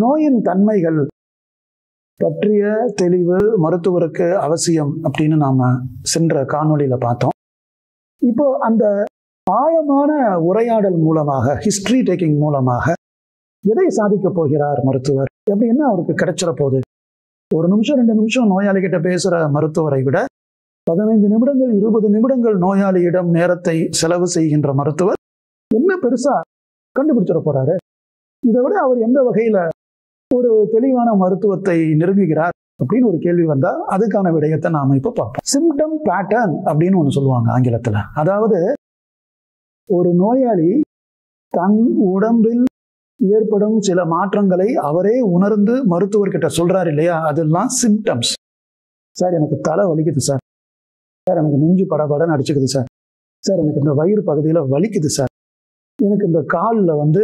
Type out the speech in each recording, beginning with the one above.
நோயின் தன்மைகள் பற்றிய தெளிவு மருத்துவருக்கு அவசியம் அப்படின்னு நாம சென்ற காணொளியில பார்த்தோம். இப்போ அந்த ஆழமான உரையாடல் மூலமாக ஹிஸ்ட்ரி டேக்கிங் மூலமாக எதை சாதிக்க போகிறார் மருத்துவர்? எப்படி என்ன அவருக்கு கிடைச்சிட போகுது? ஒரு நிமிஷம் ரெண்டு நிமிஷம் நோயாளிகிட்ட பேசுகிற மருத்துவரை விட பதினைந்து நிமிடங்கள் இருபது நிமிடங்கள் நோயாளியிடம் நேரத்தை செலவு செய்கின்ற மருத்துவர் என்ன பெருசா கண்டுபிடிச்சிட போறாரு? இதை விட அவர் எந்த வகையில ஒரு தெளிவான மருத்துவத்தை நெருங்குகிறார் அப்படின்னு ஒரு கேள்வி வந்தா அதுக்கான விடயத்தை நாம இப்ப பார்ப்போம். சிம்டம் பேட்டர்ன் அப்படின்னு ஒன்று சொல்லுவாங்க ஆங்கிலத்துல. அதாவது ஒரு நோயாளி தன் உடம்பில் ஏற்படும் சில மாற்றங்களை அவரே உணர்ந்து மருத்துவர்கிட்ட சொல்றாரு இல்லையா? அதெல்லாம் சிம்டம்ஸ் சார் எனக்கு தலை வலிக்குது சார். சார் எனக்கு நெஞ்சு படபடன்னு அடிச்சுக்குது சார். சார் எனக்கு இந்த வயிறு பகுதியில் வலிக்குது சார். எனக்கு இந்த காலில் வந்து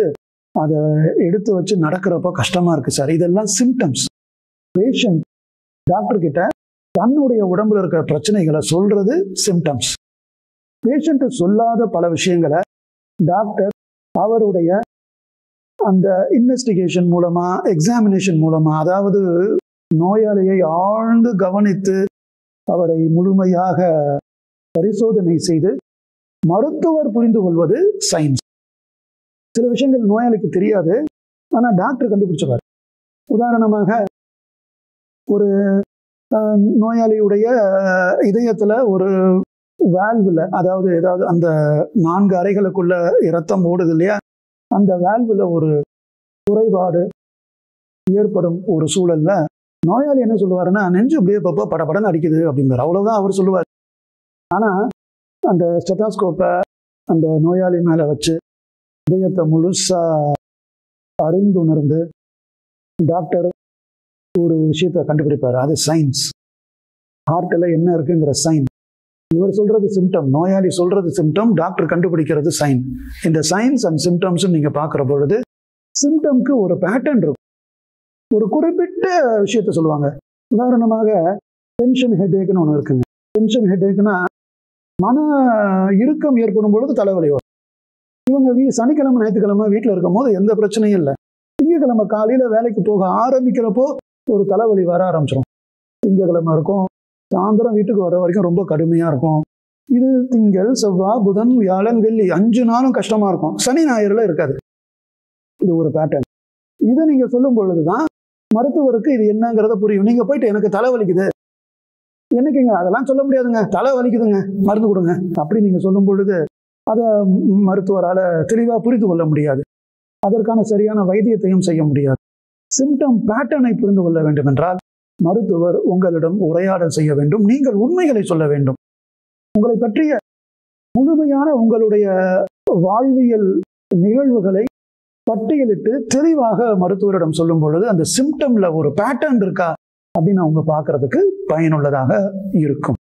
அதை எடுத்து வச்சு நடக்கிறப்போ கஷ்டமாக இருக்குது சார். இதெல்லாம் சிம்டம்ஸ் பேஷண்ட் டாக்டர்கிட்ட தன்னுடைய உடம்புல இருக்கிற பிரச்சனைகளை சொல்கிறது சிம்டம்ஸ் பேஷண்ட்டு சொல்லாத பல விஷயங்களை டாக்டர் அவருடைய அந்த இன்வெஸ்டிகேஷன் மூலமாக எக்ஸாமினேஷன் மூலமாக அதாவது நோயாளியை ஆழ்ந்து கவனித்து அவரை முழுமையாக பரிசோதனை செய்து மருத்துவர் புரிந்து கொள்வது சயின்ஸ் சில விஷயங்கள் நோயாளிக்கு தெரியாது. ஆனால் டாக்டர் கண்டுபிடிச்சிருவார். உதாரணமாக ஒரு நோயாளியுடைய இதயத்தில் ஒரு வேல்வில் அதாவது ஏதாவது அந்த நான்கு அறைகளுக்குள்ள இரத்தம் ஓடுது இல்லையா? அந்த வேல்வில் ஒரு குறைபாடு ஏற்படும் ஒரு சூழல்ல நோயாளி என்ன சொல்லுவாருன்னா நெஞ்சு அப்படியே பப்போ படபடன்னு அடிக்குது அப்படிங்கிறார் அவ்வளோதான் அவர் சொல்லுவார். ஆனால் அந்த ஸ்டெத்தாஸ்கோப்பை அந்த நோயாளி மேலே வச்சு இதயத்தை முழுசா அறிந்துணர்ந்து டாக்டர் ஒரு விஷயத்தை கண்டுபிடிப்பார். அது சயின்ஸ் ஹார்ட்டில் என்ன இருக்குங்கிற சைன் இவர் சொல்றது சிம்டம் நோயாளி சொல்றது சிம்டம் டாக்டர் கண்டுபிடிக்கிறது சைன் இந்த சயின்ஸ் அண்ட் சிம்டம்ஸ் நீங்க பார்க்குற பொழுது சிம்டம்க்கு ஒரு பேட்டர்ன் இருக்கும். ஒரு குறிப்பிட்ட விஷயத்த சொல்லுவாங்க. உதாரணமாக டென்ஷன் ஹெட்ஏக்னு ஒன்று இருக்குங்க. டென்ஷன் ஹெட்ஏக்னா மன இறுக்கம் ஏற்படும் பொழுது தலைவலி வரும். இவங்க வீ சனிக்கிழமை ஞாயிற்றுக்கிழமை வீட்டில் இருக்கும் போது எந்த பிரச்சனையும் இல்லை. திங்கக்கிழமை காலையில் வேலைக்கு போக ஆரம்பிக்கிறப்போ ஒரு தலைவலி வர ஆரம்பிச்சிடும் திங்கக்கிழமை இருக்கும் சாயந்தரம் வீட்டுக்கு வர வரைக்கும் ரொம்ப கடுமையாக இருக்கும். இது திங்கள் செவ்வாய் புதன் வியாழன் வெள்ளி அஞ்சு நாளும் கஷ்டமாக இருக்கும். சனி ஞாயிறுல இருக்காது. இது ஒரு பேட்டர்ன் இதை நீங்கள் சொல்லும் பொழுதுதான் மருத்துவருக்கு இது என்னங்கிறத புரியும். நீங்கள் போயிட்டு எனக்கு தலை வலிக்குது. என்னைக்குங்க? அதெல்லாம் சொல்ல முடியாதுங்க. தலை வலிக்குதுங்க. மருந்து கொடுங்க. அப்படி நீங்கள் சொல்லும் பொழுது அதை மருத்துவரால் தெளிவாக புரிந்து கொள்ள முடியாது. அதற்கான சரியான வைத்தியத்தையும் செய்ய முடியாது. சிம்டம் பேட்டர்னை புரிந்து கொள்ள வேண்டும் என்றால் மருத்துவர் உங்களிடம் உரையாடல் செய்ய வேண்டும். நீங்கள் உண்மைகளை சொல்ல வேண்டும். உங்களை பற்றிய முழுமையான உங்களுடைய வாழ்வியல் நிகழ்வுகளை பட்டியலிட்டு தெளிவாக மருத்துவரிடம் சொல்லும் பொழுது அந்த சிம்டம்ல ஒரு பேட்டர்ன் இருக்கா அப்படின்னு அவங்க பார்க்கறதுக்கு பயனுள்ளதாக இருக்கும்.